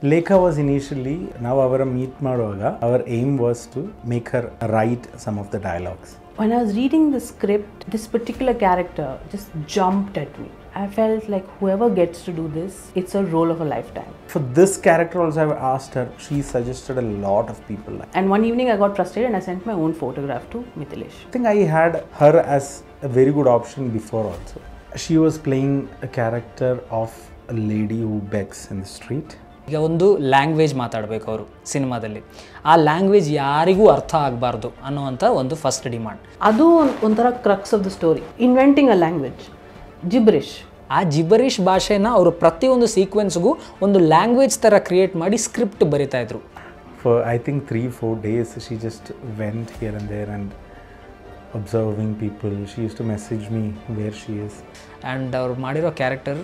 Lekha was initially, now our meet madhoga. our aim was to make her write some of the dialogues. When I was reading the script, this particular character just jumped at me. I felt like whoever gets to do this, it's a role of a lifetime. For this character also, I asked her. She suggested a lot of people. And one evening, I got frustrated and I sent my own photograph to Mithilesh. I think I had her as a very good option before also. She was playing a character of a lady who begs in the street ಈಗ ಒಂದು language ಮಾತಾಡಬೇಕು ಅವರು ಸಿನಿಮಾದಲ್ಲಿ. ಆ language ಯಾರಿಗೂ ಅರ್ಥ ಆಗಬಾರ್ದು ಅನ್ನುವಂಥ ಒಂದು ಫಸ್ಟ್ ಡಿಮಾಂಡ್ ಅದು ಒಂದ್- ಒಂಥರ crux of the story inventing a language gibberish ಆ ಜಿಬರಿಷ್ ಭಾಷೆನ ಅವರು ಪ್ರತಿಯೊಂದು ಸೀಕ್ವೆನ್ಸ್ಗೂ ಒಂದು ಲ್ಯಾಂಗ್ವೇಜ್ ಥರ ಕ್ರಿಯೇಟ್ ಮಾಡಿ ಸ್ಕ್ರಿಪ್ಟ್ ಬರಿತಾ ಇದ್ರು. For I think three four days she just went here and there and people she use to message me where she is and ಅವ್ರು ಮಾಡಿರೋ ಕ್ಯಾರೆಕ್ಟರ್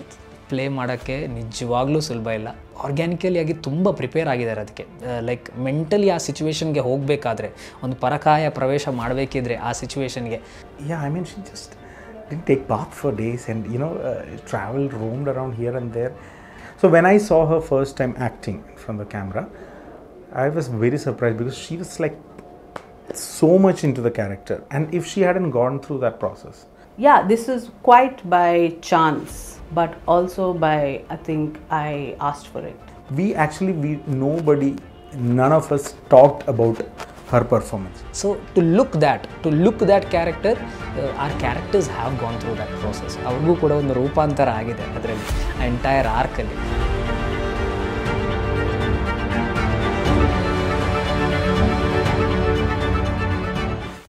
ಪ್ಲೇ ಮಾಡೋಕ್ಕೆ ನಿಜವಾಗ್ಲೂ ಸುಲಭ ಇಲ್ಲ. ಆರ್ಗ್ಯಾನಿಕಲಿ ಆಗಿ ತುಂಬ ಪ್ರಿಪೇರ್ ಆಗಿದ್ದಾರೆ ಅದಕ್ಕೆ. Uh, ಲೈಕ್ ಮೆಂಟಲಿ ಆ ಸಿಚುವೇಶನ್ಗೆ ಹೋಗಬೇಕಾದ್ರೆ ಒಂದು ಪರಕಾಯ ಪ್ರವೇಶ ಮಾಡಬೇಕಿದ್ರೆ ಆ ಸಿಚುವೇಶನ್ಗೆ yeah I mean she just didn't take bath for days and you know travel roamed around here and there so when I saw her first time acting from the camera I was very surprise because she was like so much into the character and if she had undergone through that process yeah this is quite by chance but also by I think I asked for it. we actually, we nobody, none of us talked about her performance. So to look that, to look that character, character are characters have gone through that process ಅವ್ರಿಗೂ ಕೂಡ ಒಂದು ರೂಪಾಂತರ ಆಗಿದೆ ಅದರಲ್ಲಿ entire ಆರ್ಕಲ್ಲಿ